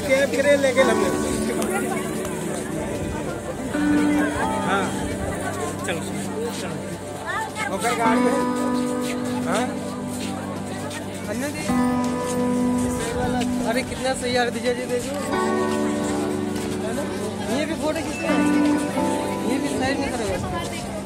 ये कैब करे लेके लगे हाँ चलो चलो ओकर गाड़ी है हाँ अरे कितना सही यार दीजिए जी, देखो। ये भी फ़ोटो हैं। ये भी साइड में करेगा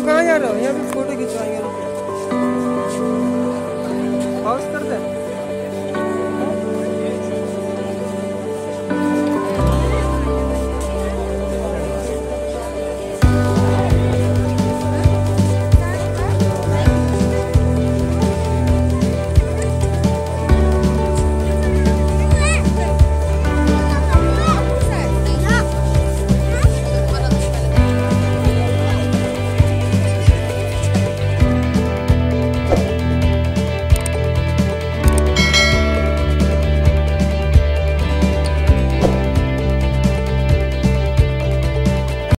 कहाँ जा रहे हो? यहाँ पे फ़ोटो खिंचवाएँगे।